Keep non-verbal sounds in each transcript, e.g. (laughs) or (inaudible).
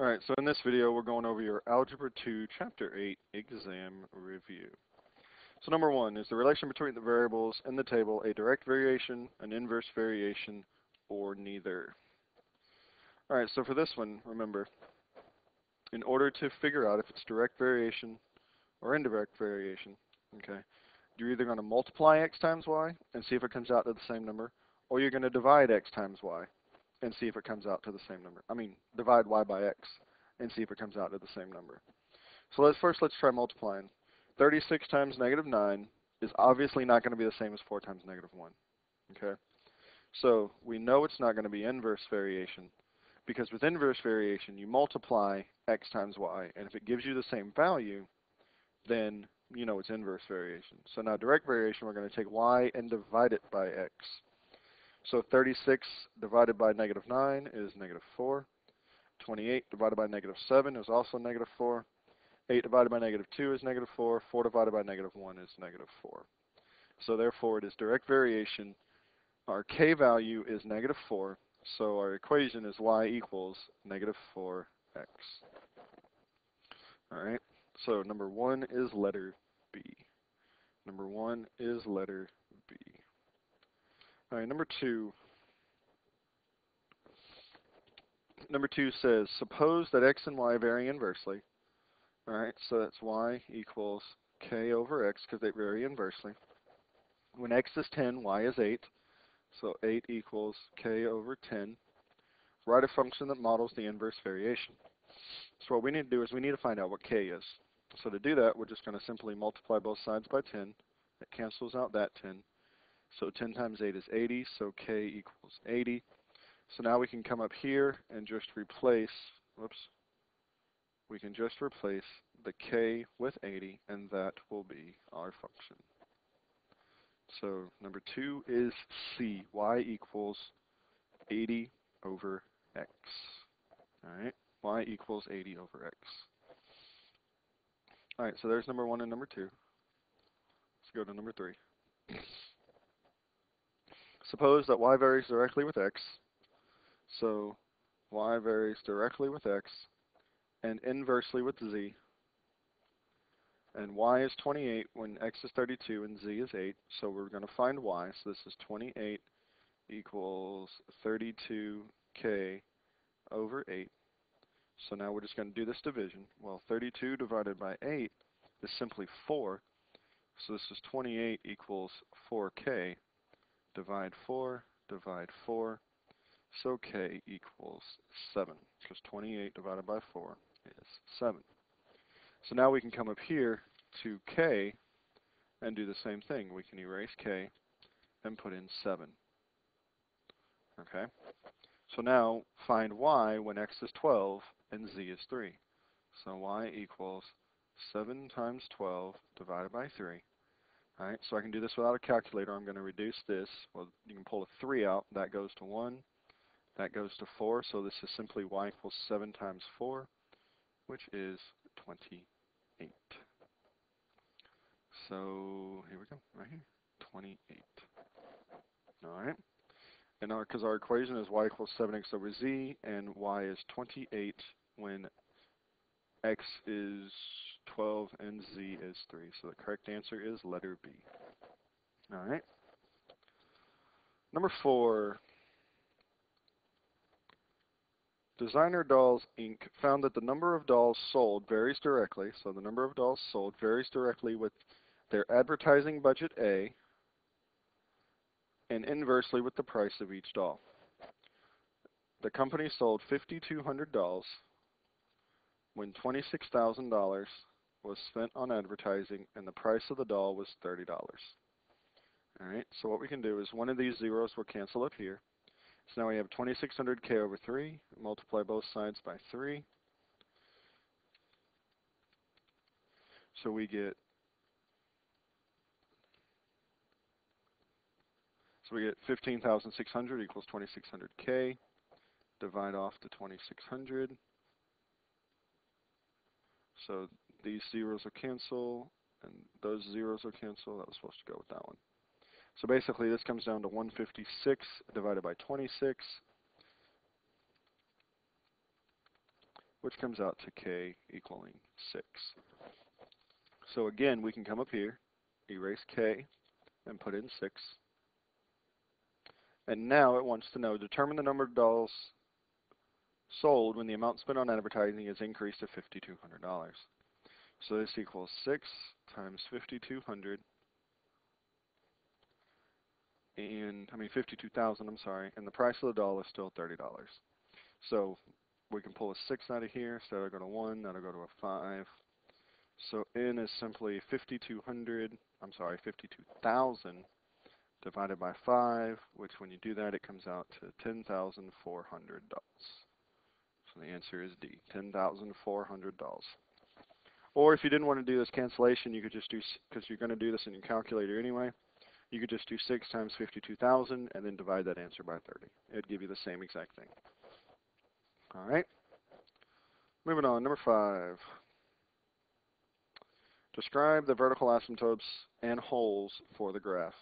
Alright, so in this video we're going over your Algebra 2 Chapter 8 exam review. So number one, is the relation between the variables in the table a direct variation, an inverse variation, or neither? Alright, so for this one, remember, in order to figure out if it's direct variation or indirect variation, okay, you're either going to multiply x times y and see if it comes out to the same number, or you're going to divide x times y and see if it comes out to the same number. I mean, divide y by x and see if it comes out to the same number. So let's first let's try multiplying. 36 times negative 9 is obviously not going to be the same as 4 times negative 1. Okay? So we know it's not going to be inverse variation because with inverse variation you multiply x times y and if it gives you the same value then you know it's inverse variation. So now direct variation we're going to take y and divide it by x. So 36 divided by negative 9 is negative 4. 28 divided by negative 7 is also negative 4. 8 divided by negative 2 is negative 4. 4 divided by negative 1 is negative 4. So therefore it is direct variation. Our k value is negative 4. So our equation is y equals negative 4x. Alright, so number 1 is letter B. Number 1 is letter. All right, number two. Number two says, suppose that x and y vary inversely. All right, so that's y equals k over x because they vary inversely. When x is 10, y is 8. So 8 equals k over 10. Write a function that models the inverse variation. So what we need to do is we need to find out what k is. So to do that, we're just going to simply multiply both sides by 10. That cancels out that 10. So 10 times 8 is 80, so k equals 80. So now we can come up here and just replace, whoops, we can just replace the k with 80, and that will be our function. So number 2 is C, y equals 80 over x. Alright, y equals 80 over x. Alright, so there's number 1 and number 2. Let's go to number 3. Suppose that y varies directly with x. So y varies directly with x and inversely with z. And y is 28 when x is 32 and z is 8. So we're going to find y. So this is 28 equals 32k over 8. So now we're just going to do this division. Well, 32 divided by 8 is simply 4. So this is 28 equals 4k divide 4, divide 4. So k equals 7, because 28 divided by 4 is 7. So now we can come up here to k and do the same thing. We can erase k and put in 7. Okay? So now find y when x is 12 and z is 3. So y equals 7 times 12 divided by 3. Alright, so I can do this without a calculator. I'm going to reduce this. Well, you can pull a 3 out. That goes to 1. That goes to 4. So this is simply y equals 7 times 4, which is 28. So here we go, right here, 28. Alright, and our because our, our equation is y equals 7x over z, and y is 28 when x is 12 and Z is 3. So the correct answer is letter B. All right. Number four. Designer Dolls Inc. found that the number of dolls sold varies directly, so the number of dolls sold varies directly with their advertising budget A and inversely with the price of each doll. The company sold 5,200 dolls when $26,000 was spent on advertising and the price of the doll was $30. Alright, so what we can do is one of these zeros will cancel up here. So now we have 2600k over 3, multiply both sides by 3. So we get So we get 15,600 equals 2600k. Divide off the 2600. So these zeros will cancel, and those zeros will cancel. That was supposed to go with that one. So basically, this comes down to 156 divided by 26. which comes out to k equaling 6. So again, we can come up here, erase k, and put in 6. And now it wants to know, determine the number of dolls sold when the amount spent on advertising is increased to $5,200. So this equals 6 times 5,200 and I mean 52,000, I'm sorry, and the price of the doll is still $30. So we can pull a 6 out of here, so that'll go to 1, that'll go to a 5. So n is simply 5,200, I'm sorry, 52,000 divided by 5, which when you do that, it comes out to $10,400. So the answer is D, $10,400. Or if you didn't want to do this cancellation, you could just do, because you're going to do this in your calculator anyway, you could just do 6 times 52,000 and then divide that answer by 30. It would give you the same exact thing. All right. Moving on, number 5. Describe the vertical asymptotes and holes for the graph.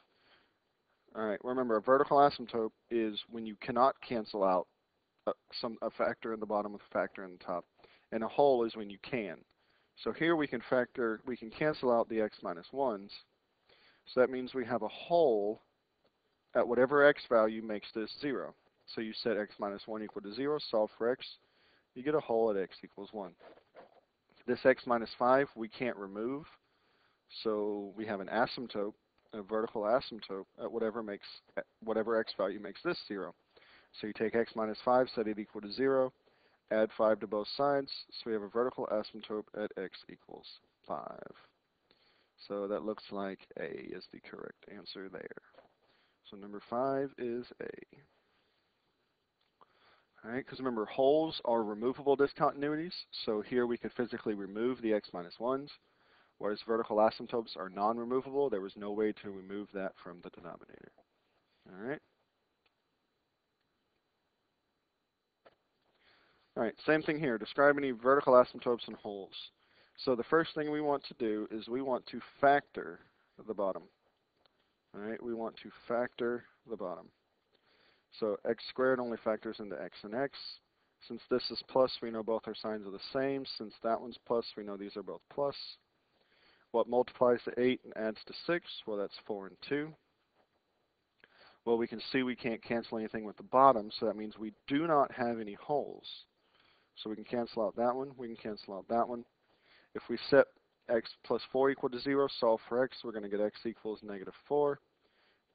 All right, remember a vertical asymptote is when you cannot cancel out a, some, a factor in the bottom with a factor in the top. And a hole is when you can. So here we can factor, we can cancel out the x minus 1s. So that means we have a hole at whatever x value makes this 0. So you set x minus 1 equal to 0, solve for x, you get a hole at x equals 1. This x minus 5 we can't remove, so we have an asymptote, a vertical asymptote at whatever makes whatever x value makes this 0. So you take x minus 5, set it equal to 0, add 5 to both sides, so we have a vertical asymptote at x equals 5. So that looks like A is the correct answer there. So number 5 is A. Alright, because remember, holes are removable discontinuities, so here we could physically remove the x minus 1s, whereas vertical asymptotes are non-removable. There was no way to remove that from the denominator. Alright. Alright, same thing here. Describe any vertical asymptotes and holes. So the first thing we want to do is we want to factor the bottom. Alright, we want to factor the bottom. So x squared only factors into x and x. Since this is plus, we know both our signs are the same. Since that one's plus, we know these are both plus. What multiplies to 8 and adds to 6? Well, that's 4 and 2. Well, we can see we can't cancel anything with the bottom, so that means we do not have any holes. So we can cancel out that one, we can cancel out that one. If we set x plus 4 equal to 0, solve for x, we're going to get x equals negative 4.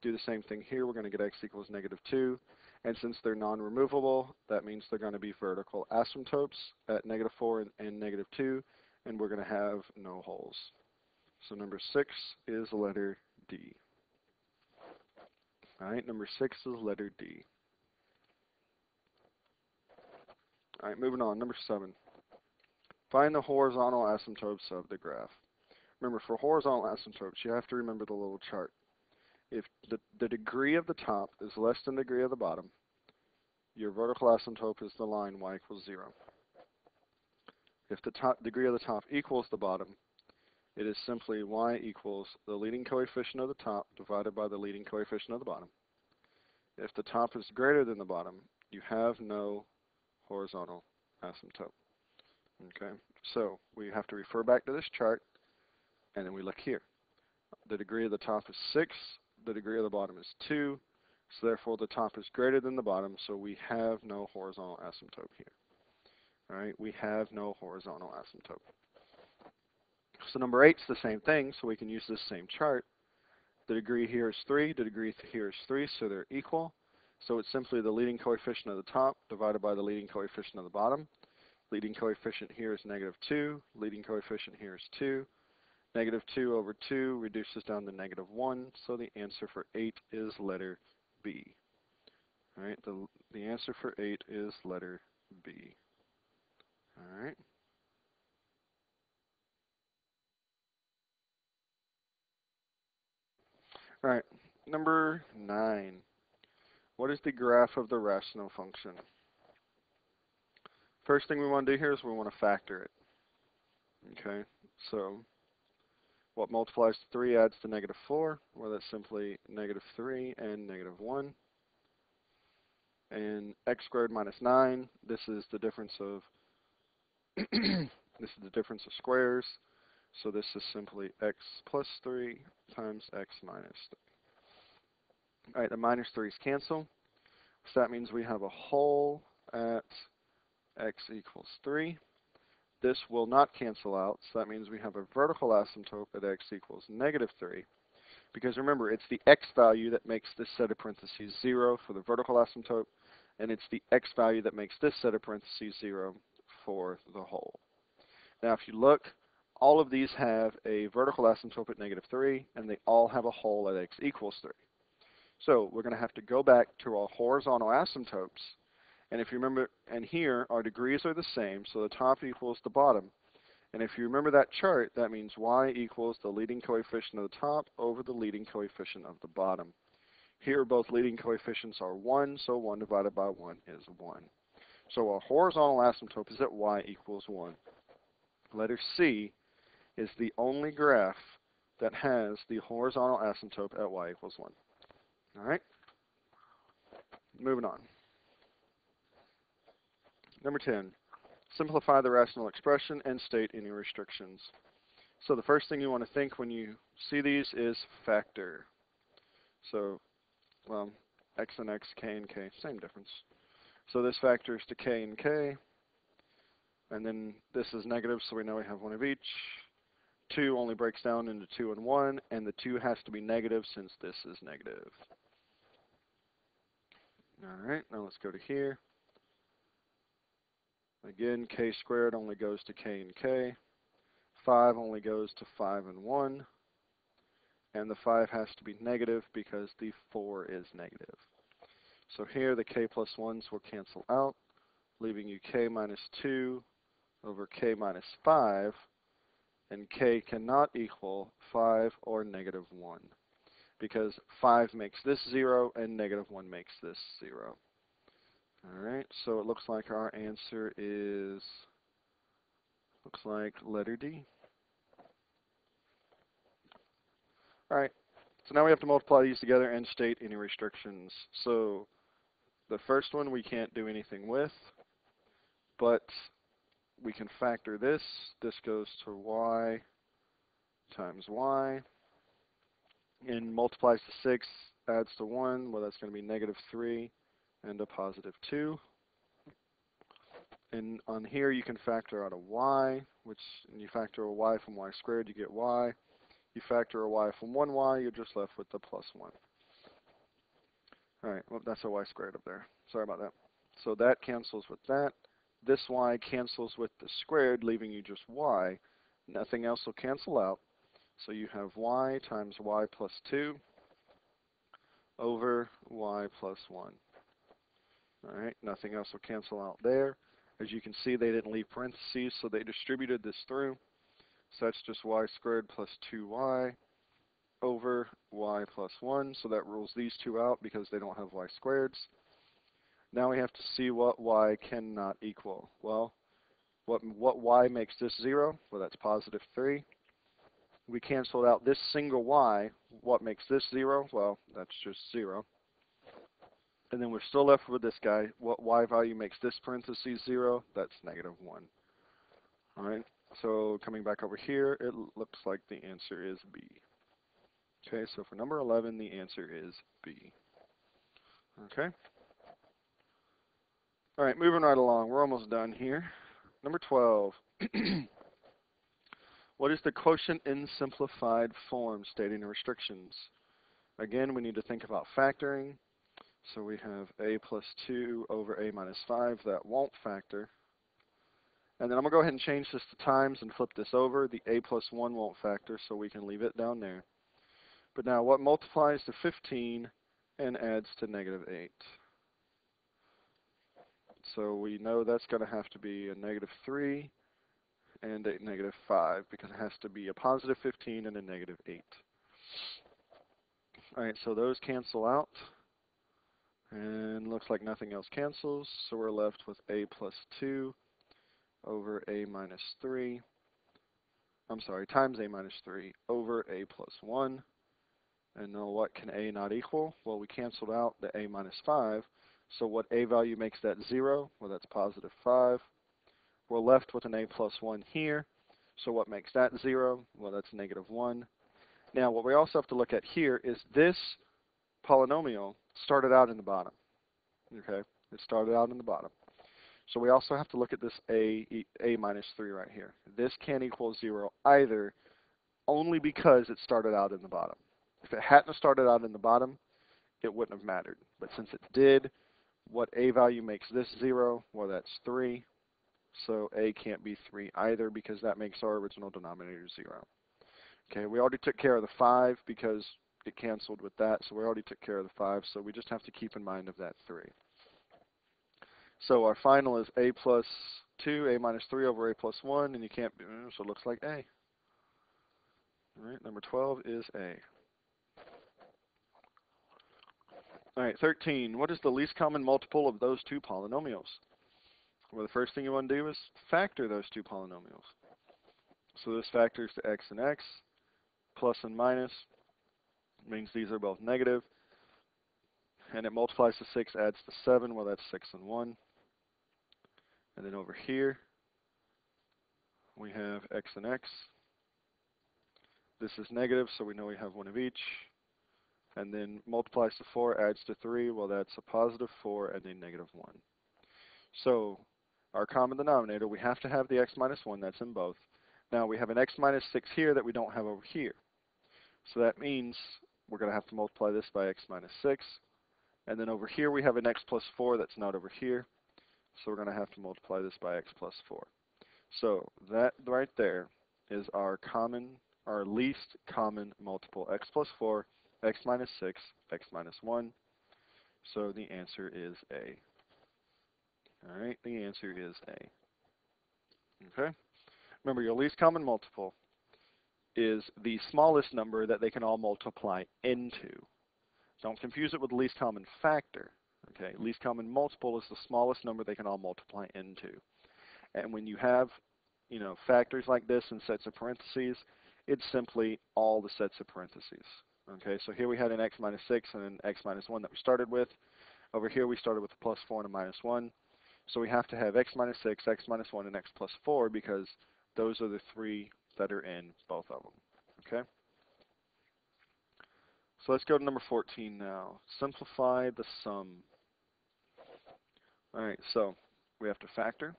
Do the same thing here, we're going to get x equals negative 2. And since they're non-removable, that means they're going to be vertical asymptotes at negative 4 and, and negative 2, and we're going to have no holes. So number 6 is letter D. All right, number 6 is letter D. All right, moving on, number 7. Find the horizontal asymptotes of the graph. Remember, for horizontal asymptotes, you have to remember the little chart. If the, the degree of the top is less than the degree of the bottom, your vertical asymptote is the line y equals 0. If the top degree of the top equals the bottom, it is simply y equals the leading coefficient of the top divided by the leading coefficient of the bottom. If the top is greater than the bottom, you have no horizontal asymptote. Okay, so we have to refer back to this chart, and then we look here. The degree of the top is 6, the degree of the bottom is 2, so therefore the top is greater than the bottom, so we have no horizontal asymptote here. All right, we have no horizontal asymptote. So number 8 is the same thing, so we can use this same chart. The degree here is 3, the degree here is 3, so they're equal. So it's simply the leading coefficient of the top divided by the leading coefficient of the bottom. Leading coefficient here is negative 2. Leading coefficient here is 2. Negative 2 over 2 reduces down to negative 1, so the answer for 8 is letter B. All right, the, the answer for 8 is letter B. All right. All right, number 9. What is the graph of the rational function? First thing we want to do here is we want to factor it. Okay, so what multiplies to 3 adds to negative 4? Well, that's simply negative 3 and negative 1. And x squared minus 9, this is the difference of (clears throat) this is the difference of squares. So this is simply x plus 3 times x minus 3. All right, the minus 3's cancel. So that means we have a hole at x equals 3. This will not cancel out, so that means we have a vertical asymptote at x equals negative 3. Because remember, it's the x value that makes this set of parentheses 0 for the vertical asymptote, and it's the x value that makes this set of parentheses 0 for the hole. Now if you look, all of these have a vertical asymptote at negative 3, and they all have a hole at x equals 3. So we're going to have to go back to our horizontal asymptotes and if you remember, and here our degrees are the same, so the top equals the bottom. And if you remember that chart, that means y equals the leading coefficient of the top over the leading coefficient of the bottom. Here both leading coefficients are 1, so 1 divided by 1 is 1. So our horizontal asymptote is at y equals 1. Letter C is the only graph that has the horizontal asymptote at y equals 1. All right? Moving on. Number 10, simplify the rational expression and state any restrictions. So the first thing you want to think when you see these is factor. So, well, x and x, k and k, same difference. So this factors to k and k. And then this is negative, so we know we have one of each. 2 only breaks down into 2 and 1, and the 2 has to be negative since this is negative. All right, now let's go to here. Again, k squared only goes to k and k. 5 only goes to 5 and 1. And the 5 has to be negative because the 4 is negative. So here the k plus 1s will cancel out, leaving you k minus 2 over k minus 5. And k cannot equal 5 or negative 1 because 5 makes this 0 and negative 1 makes this 0. Alright, so it looks like our answer is, looks like letter D. Alright, so now we have to multiply these together and state any restrictions. So the first one we can't do anything with, but we can factor this. This goes to y times y. And multiplies to 6, adds to 1. Well, that's going to be negative 3 and a positive 2. And on here you can factor out a y, which you factor a y from y squared, you get y. You factor a y from 1y, you're just left with the plus 1. Alright, well that's a y squared up there. Sorry about that. So that cancels with that. This y cancels with the squared, leaving you just y. Nothing else will cancel out. So you have y times y plus 2 over y plus 1. Alright, nothing else will cancel out there. As you can see, they didn't leave parentheses, so they distributed this through. So that's just y squared plus 2y over y plus 1. So that rules these two out because they don't have y squareds. Now we have to see what y cannot equal. Well, what, what y makes this 0? Well, that's positive 3. We canceled out this single y. What makes this 0? Well, that's just 0. And then we're still left with this guy. What y value makes this parenthesis 0? That's negative 1. Alright, so coming back over here, it looks like the answer is B. Okay, so for number 11, the answer is B. Okay? Alright, moving right along. We're almost done here. Number 12. (clears throat) what is the quotient in simplified form stating the restrictions? Again, we need to think about factoring. So we have a plus 2 over a minus 5. That won't factor. And then I'm going to go ahead and change this to times and flip this over. The a plus 1 won't factor, so we can leave it down there. But now what multiplies to 15 and adds to negative 8? So we know that's going to have to be a negative 3 and a negative 5 because it has to be a positive 15 and a negative 8. Alright, so those cancel out. And looks like nothing else cancels, so we're left with a plus 2 over a minus 3. I'm sorry, times a minus 3 over a plus 1. And now what can a not equal? Well, we canceled out the a minus 5. So what a value makes that 0? Well, that's positive 5. We're left with an a plus 1 here. So what makes that 0? Well, that's negative 1. Now, what we also have to look at here is this polynomial started out in the bottom. Okay, it started out in the bottom. So we also have to look at this a, a minus 3 right here. This can't equal 0 either, only because it started out in the bottom. If it hadn't started out in the bottom, it wouldn't have mattered. But since it did, what a value makes this 0? Well, that's 3. So a can't be 3 either because that makes our original denominator 0. Okay, we already took care of the 5 because it canceled with that, so we already took care of the 5, so we just have to keep in mind of that 3. So our final is a plus 2, a minus 3 over a plus 1, and you can't, mm, so it looks like a. All right, number 12 is a. All right, 13. What is the least common multiple of those two polynomials? Well, the first thing you want to do is factor those two polynomials. So this factors to x and x, plus and minus, means these are both negative. And it multiplies to 6, adds to 7, well that's 6 and 1. And then over here, we have x and x. This is negative, so we know we have one of each. And then multiplies to 4, adds to 3, well that's a positive 4 and a negative 1. So our common denominator, we have to have the x minus 1, that's in both. Now we have an x minus 6 here that we don't have over here. So that means we're going to have to multiply this by x minus 6. And then over here we have an x plus 4 that's not over here. So we're going to have to multiply this by x plus 4. So that right there is our common, our least common multiple, x plus 4, x minus 6, x minus 1. So the answer is A. All right, the answer is A. Okay? Remember, your least common multiple is the smallest number that they can all multiply into. Don't confuse it with least common factor. Okay, least common multiple is the smallest number they can all multiply into. And when you have, you know, factors like this in sets of parentheses, it's simply all the sets of parentheses. Okay, so here we had an x minus 6 and an x minus 1 that we started with. Over here we started with a plus 4 and a minus 1. So we have to have x minus 6, x minus 1, and x plus 4 because those are the three that are in both of them. Okay? So let's go to number 14 now. Simplify the sum. All right, so we have to factor.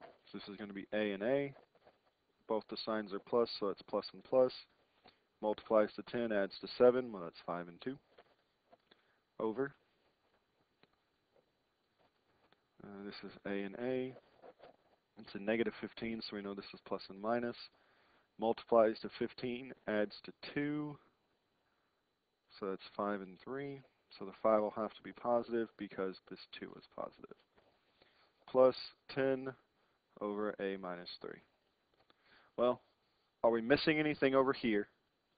So this is going to be a and a. Both the signs are plus, so it's plus and plus. Multiplies to 10, adds to 7. Well, that's 5 and 2. Over. Uh, this is a and a. It's a negative 15, so we know this is plus and minus. Multiplies to 15, adds to 2. So that's 5 and 3. So the 5 will have to be positive because this 2 is positive. Plus 10 over a minus 3. Well, are we missing anything over here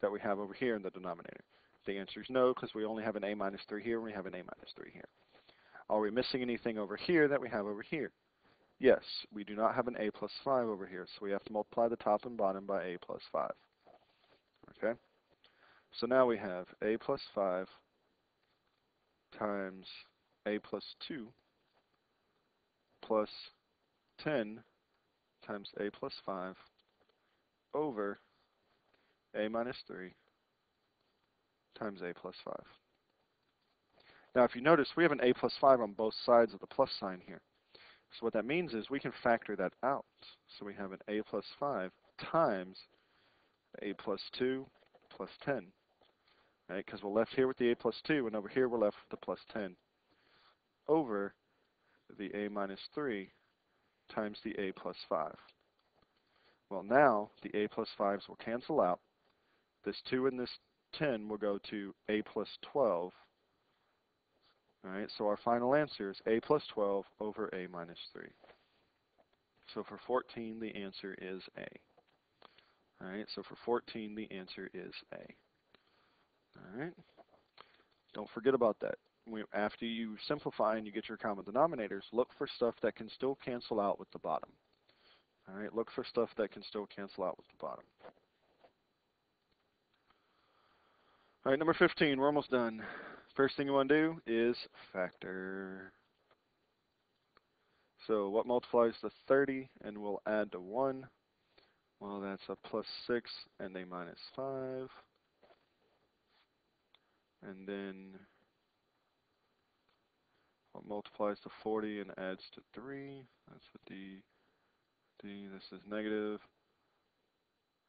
that we have over here in the denominator? The answer is no, because we only have an a minus 3 here and we have an a minus 3 here. Are we missing anything over here that we have over here? Yes, we do not have an a plus 5 over here, so we have to multiply the top and bottom by a plus 5. Okay? So now we have a plus 5 times a plus 2 plus 10 times a plus 5 over a minus 3 times a plus 5. Now if you notice, we have an a plus 5 on both sides of the plus sign here. So what that means is we can factor that out. So we have an a plus 5 times a plus 2 plus 10. Right? Because we're left here with the a plus 2, and over here we're left with the plus 10 over the a minus 3 times the a plus 5. Well, now the a plus 5s will cancel out. This 2 and this 10 will go to a plus 12 Alright, so our final answer is a plus 12 over a minus 3. So for 14, the answer is a. Alright, so for 14, the answer is a. Alright, don't forget about that. after you simplify and you get your common denominators, look for stuff that can still cancel out with the bottom. Alright, look for stuff that can still cancel out with the bottom. Alright, number 15, we're almost done. First thing you want to do is factor. So what multiplies to 30 and we'll add to 1? Well, that's a plus 6 and a minus 5. And then what multiplies to 40 and adds to 3? That's a d. d. This is negative.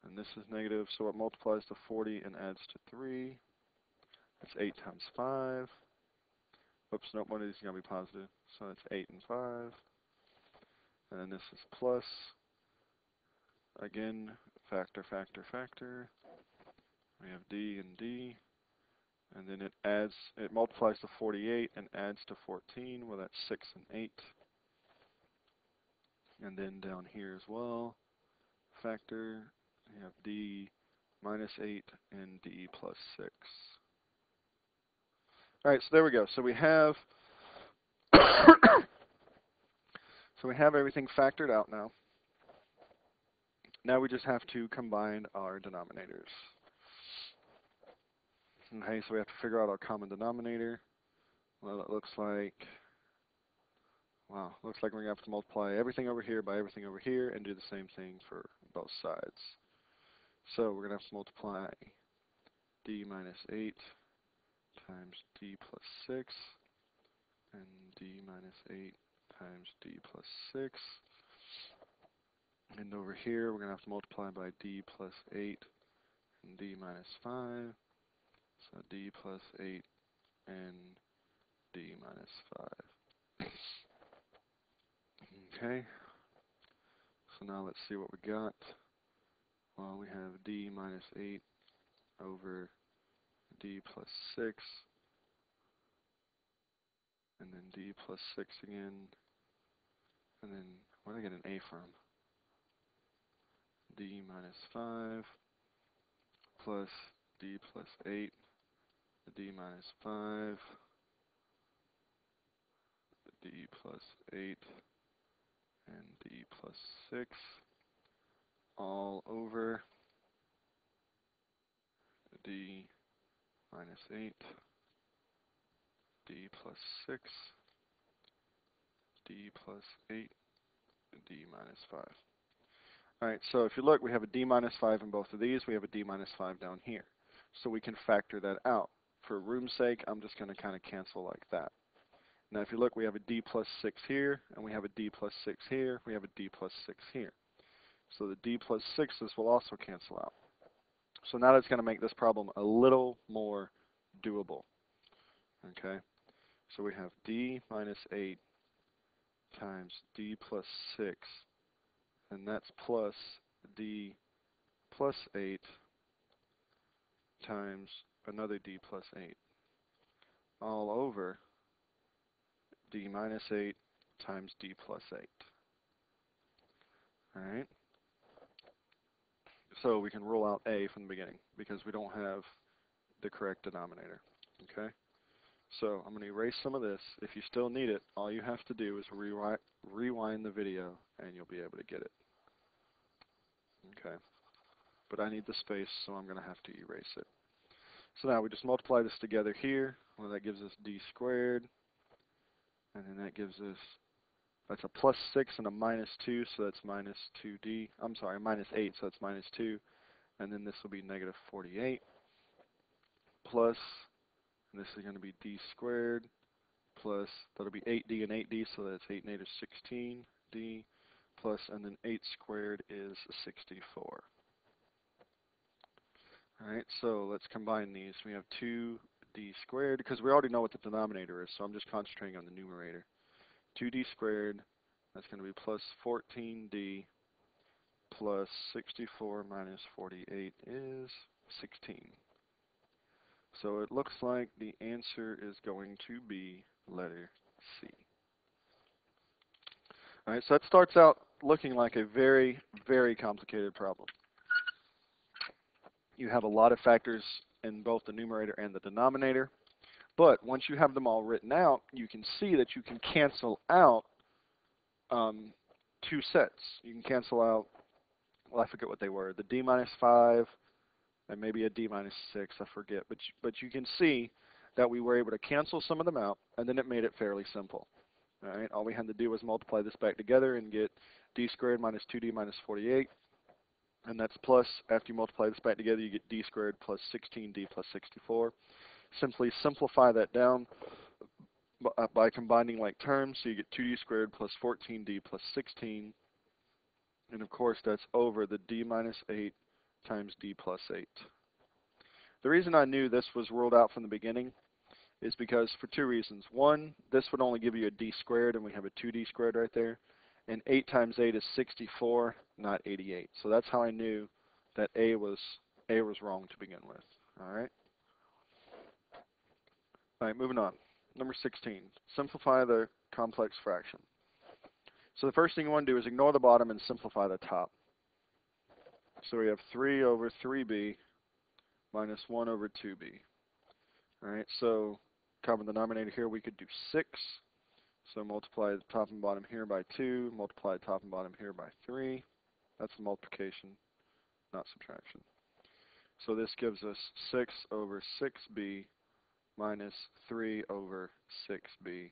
And this is negative. So what multiplies to 40 and adds to 3? That's 8 times 5. Oops, nope, one of these is going to be positive. So that's 8 and 5. And then this is plus. Again, factor, factor, factor. We have d and d. And then it adds, it multiplies to 48 and adds to 14. Well, that's 6 and 8. And then down here as well, factor, we have d minus 8 and d plus 6. All right, so there we go. So we have (coughs) so we have everything factored out now. Now we just have to combine our denominators. Okay, so we have to figure out our common denominator. Well, it looks like, wow, looks like we're going to have to multiply everything over here by everything over here and do the same thing for both sides. So we're going to have to multiply d minus 8 times d plus 6 and d minus 8 times d plus 6. And over here, we're going to have to multiply by d plus 8 and d minus 5. So d plus 8 and d minus 5. (laughs) okay. So now let's see what we got. Well, we have d minus 8 over d plus 6 and then d plus 6 again, and then where did I get an a from? d minus 5 plus d plus 8, the d minus 5, the d plus 8, and d plus 6, all over. D minus 8 d plus 6, d plus 8, d minus 5. Alright, so if you look, we have a d minus 5 in both of these. We have a d minus 5 down here. So we can factor that out. For room's sake, I'm just going to kind of cancel like that. Now if you look, we have a d plus 6 here, and we have a d plus 6 here. We have a d plus 6 here. So the d plus 6s will also cancel out. So now that's going to make this problem a little more doable. Okay, so we have d minus 8 times d plus 6, and that's plus d plus 8 times another d plus 8, all over d minus 8 times d plus 8. Alright? So we can rule out a from the beginning because we don't have the correct denominator. Okay? So I'm going to erase some of this. If you still need it, all you have to do is rewind, the video and you'll be able to get it. Okay. But I need the space, so I'm going to have to erase it. So now we just multiply this together here. Well, that gives us d squared. And then that gives us, that's a plus 6 and a minus 2, so that's minus 2d. I'm sorry, minus 8, so that's minus 2. And then this will be negative 48 plus and this is going to be d squared plus, that'll be 8d and 8d, so that's 8 and 8 is 16d plus, and then 8 squared is 64. Alright, so let's combine these. We have 2d squared, because we already know what the denominator is, so I'm just concentrating on the numerator. 2d squared, that's going to be plus 14d plus 64 minus 48 is 16. So it looks like the answer is going to be letter C. Alright, so that starts out looking like a very, very complicated problem. You have a lot of factors in both the numerator and the denominator. But once you have them all written out, you can see that you can cancel out um, two sets. You can cancel out, well, I forget what they were, the d minus 5 and maybe a D minus 6, I forget. But, but you can see that we were able to cancel some of them out, and then it made it fairly simple. Alright, all we had to do was multiply this back together and get d squared minus 2d minus 48. And that's plus, after you multiply this back together, you get d squared plus 16d plus 64. Simply simplify that down uh, by combining like terms, so you get 2d squared plus 14d plus 16. And of course, that's over the d minus 8 times d plus 8. The reason I knew this was ruled out from the beginning is because for two reasons. One, this would only give you a d squared, and we have a 2d squared right there. And 8 times 8 is 64, not 88. So that's how I knew that a was a was wrong to begin with. All right. All right, moving on. Number 16. Simplify the complex fraction. So the first thing you want to do is ignore the bottom and simplify the top. So we have 3 over 3b minus 1 over 2b. All right, so common denominator here, we could do 6. So multiply the top and bottom here by 2, multiply the top and bottom here by 3. That's the multiplication, not subtraction. So this gives us 6 over 6b minus 3 over 6b,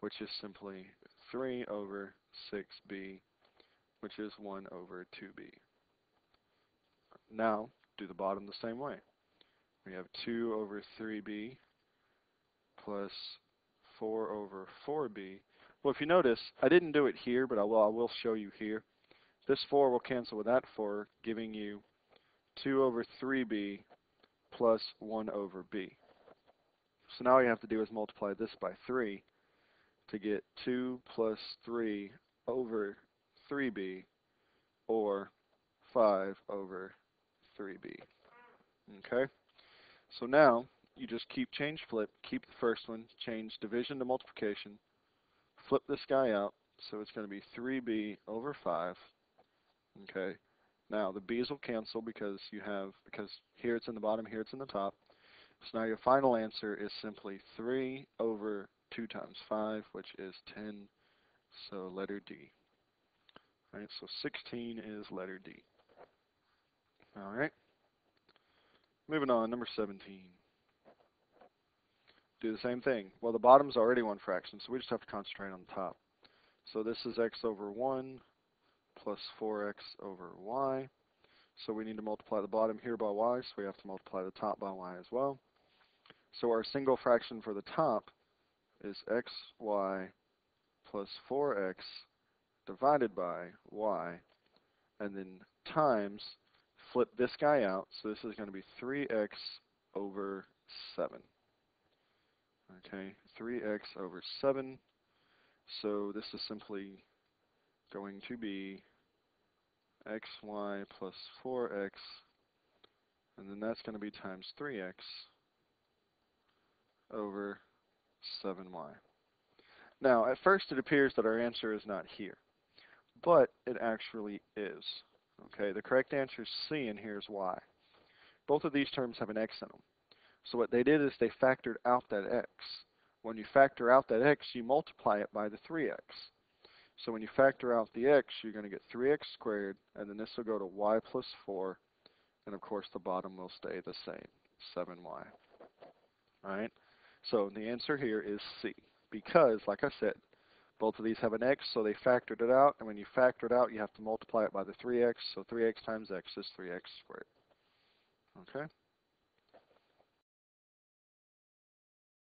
which is simply 3 over 6b, which is 1 over 2b. Now, do the bottom the same way. We have 2 over 3b plus 4 over 4b. Well, if you notice, I didn't do it here, but I will, I will show you here. This 4 will cancel with that 4, giving you 2 over 3b plus 1 over b. So now all you have to do is multiply this by 3 to get 2 plus 3 over 3b, or 5 over 3b. Okay? So now, you just keep change flip, keep the first one, change division to multiplication, flip this guy out, so it's going to be 3b over 5. Okay. Now the b's will cancel because you have because here it's in the bottom, here it's in the top. So now your final answer is simply 3 over 2 times 5, which is 10. So letter D. All right, so 16 is letter D. All right. Moving on, number 17 do the same thing. Well, the bottom's already one fraction, so we just have to concentrate on the top. So this is x over 1 plus 4x over y. So we need to multiply the bottom here by y, so we have to multiply the top by y as well. So our single fraction for the top is xy plus 4x divided by y, and then times, flip this guy out, so this is going to be 3x over 7. Okay, 3x over 7. So this is simply going to be xy plus 4x, and then that's going to be times 3x over 7y. Now, at first it appears that our answer is not here, but it actually is. Okay, the correct answer is C, and here's why. Both of these terms have an x in them. So what they did is they factored out that x. When you factor out that x, you multiply it by the 3x. So when you factor out the x, you're going to get 3x squared, and then this will go to y plus 4, and of course the bottom will stay the same, 7y. Alright, so the answer here is C, because, like I said, both of these have an x, so they factored it out, and when you factor it out, you have to multiply it by the 3x, so 3x times x is 3x squared. Okay?